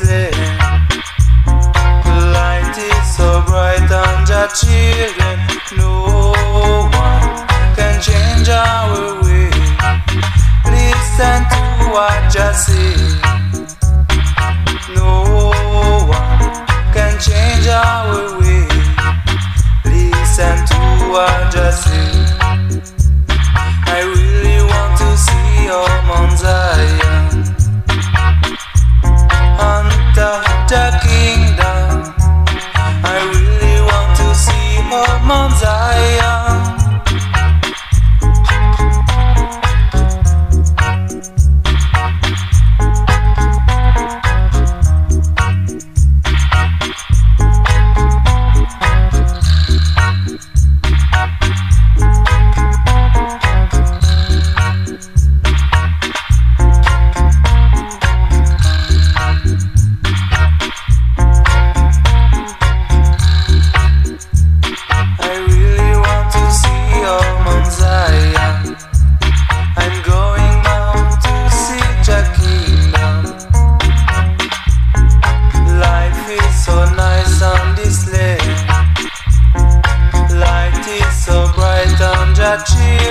place. The light is so bright and our children. No one can change our way. Listen to what I say. touching.